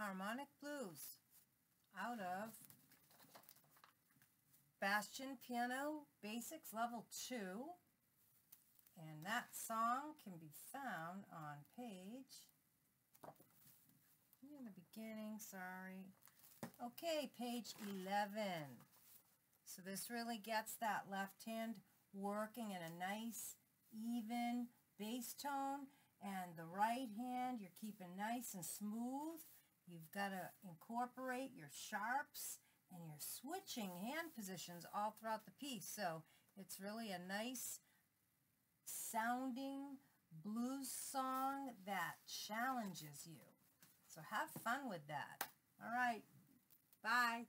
Harmonic Blues out of Bastien Piano Basics Level 2. And that song can be found on page, in the beginning, sorry. Okay, page 11. So this really gets that left hand working in a nice, even bass tone. And the right hand, you're keeping nice and smooth. You've got to incorporate your sharps and your switching hand positions all throughout the piece. So it's really a nice sounding blues song that challenges you. So have fun with that. All right. Bye.